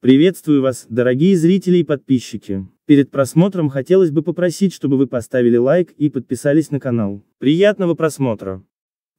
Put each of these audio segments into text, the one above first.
Приветствую вас, дорогие зрители и подписчики. Перед просмотром хотелось бы попросить, чтобы вы поставили лайк и подписались на канал. Приятного просмотра!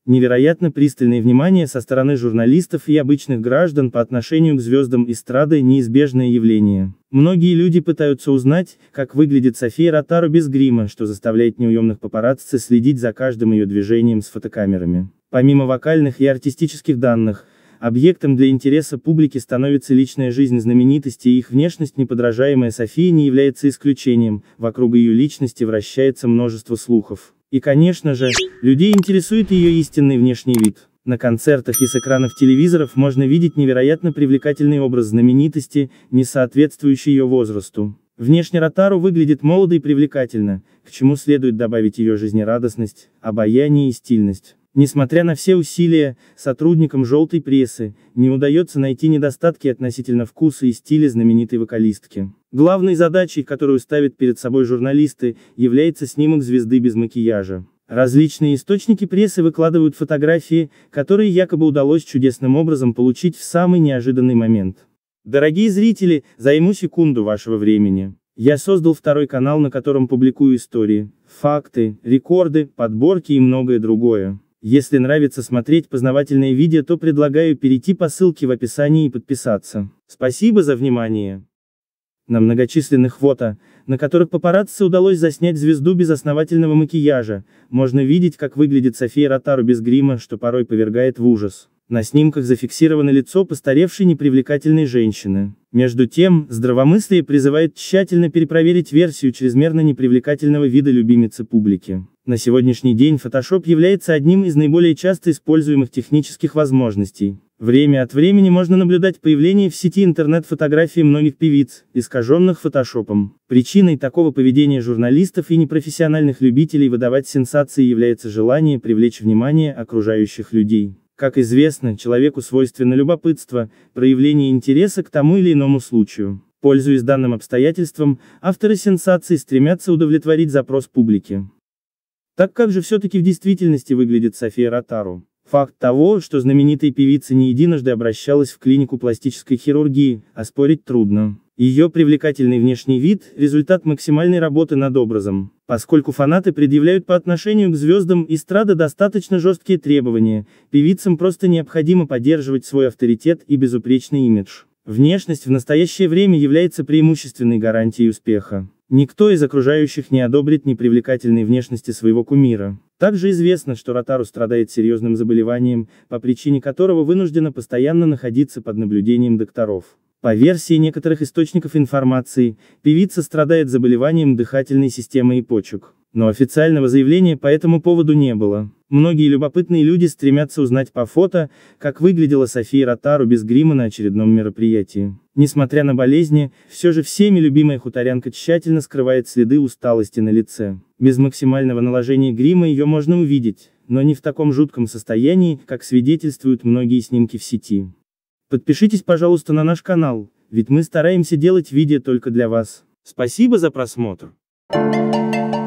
Невероятно пристальное внимание со стороны журналистов и обычных граждан по отношению к звездам эстрады – неизбежное явление. Многие люди пытаются узнать, как выглядит София Ротару без грима, что заставляет неуемных папарацци следить за каждым ее движением с фотокамерами. Помимо вокальных и артистических данных, Объектом для интереса публики становится личная жизнь знаменитости и их внешность неподражаемая София не является исключением, вокруг ее личности вращается множество слухов. И конечно же, людей интересует ее истинный внешний вид. На концертах и с экранов телевизоров можно видеть невероятно привлекательный образ знаменитости, не соответствующий ее возрасту. Внешне Ротару выглядит молодо и привлекательно, к чему следует добавить ее жизнерадостность, обаяние и стильность. Несмотря на все усилия, сотрудникам «желтой прессы» не удается найти недостатки относительно вкуса и стиля знаменитой вокалистки. Главной задачей, которую ставят перед собой журналисты, является снимок звезды без макияжа. Различные источники прессы выкладывают фотографии, которые якобы удалось чудесным образом получить в самый неожиданный момент. Дорогие зрители, займу секунду вашего времени. Я создал второй канал, на котором публикую истории, факты, рекорды, подборки и многое другое. Если нравится смотреть познавательные видео, то предлагаю перейти по ссылке в описании и подписаться. Спасибо за внимание. На многочисленных фото, на которых папарацци удалось заснять звезду без основательного макияжа, можно видеть, как выглядит София Ротару без грима, что порой повергает в ужас. На снимках зафиксировано лицо постаревшей непривлекательной женщины. Между тем, здравомыслие призывает тщательно перепроверить версию чрезмерно непривлекательного вида любимицы публики. На сегодняшний день Photoshop является одним из наиболее часто используемых технических возможностей. Время от времени можно наблюдать появление в сети интернет-фотографий многих певиц, искаженных фотошопом. Причиной такого поведения журналистов и непрофессиональных любителей выдавать сенсации является желание привлечь внимание окружающих людей. Как известно, человеку свойственно любопытство, проявление интереса к тому или иному случаю. Пользуясь данным обстоятельством, авторы сенсаций стремятся удовлетворить запрос публики. Так как же все-таки в действительности выглядит София Ротару? Факт того, что знаменитая певица не единожды обращалась в клинику пластической хирургии, оспорить трудно. Ее привлекательный внешний вид – результат максимальной работы над образом. Поскольку фанаты предъявляют по отношению к звездам эстрады достаточно жесткие требования, певицам просто необходимо поддерживать свой авторитет и безупречный имидж. Внешность в настоящее время является преимущественной гарантией успеха. Никто из окружающих не одобрит непривлекательной внешности своего кумира. Также известно, что Ротару страдает серьезным заболеванием, по причине которого вынуждена постоянно находиться под наблюдением докторов. По версии некоторых источников информации, певица страдает заболеванием дыхательной системы и почек. Но официального заявления по этому поводу не было. Многие любопытные люди стремятся узнать по фото, как выглядела София Ротару без грима на очередном мероприятии. Несмотря на болезни, все же всеми любимая хуторянка тщательно скрывает следы усталости на лице. Без максимального наложения грима ее можно увидеть, но не в таком жутком состоянии, как свидетельствуют многие снимки в сети. Подпишитесь, пожалуйста, на наш канал, ведь мы стараемся делать видео только для вас. Спасибо за просмотр. Thank you.